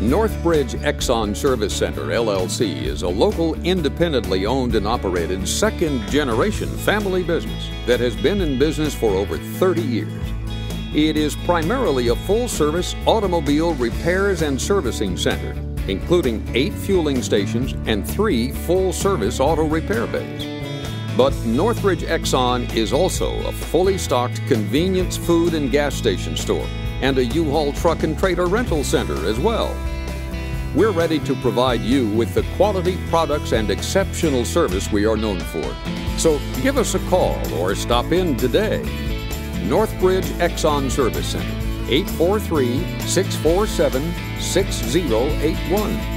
Northbridge Exxon Service Center, LLC, is a local, independently owned and operated second generation family business that has been in business for over 30 years. It is primarily a full service automobile repairs and servicing center, including eight fueling stations and three full service auto repair bays. But Northbridge Exxon is also a fully stocked convenience food and gas station store and a U-Haul truck and trailer rental center as well. We're ready to provide you with the quality products and exceptional service we are known for. So give us a call or stop in today. Northbridge Exxon Service Center, 843 647 6081.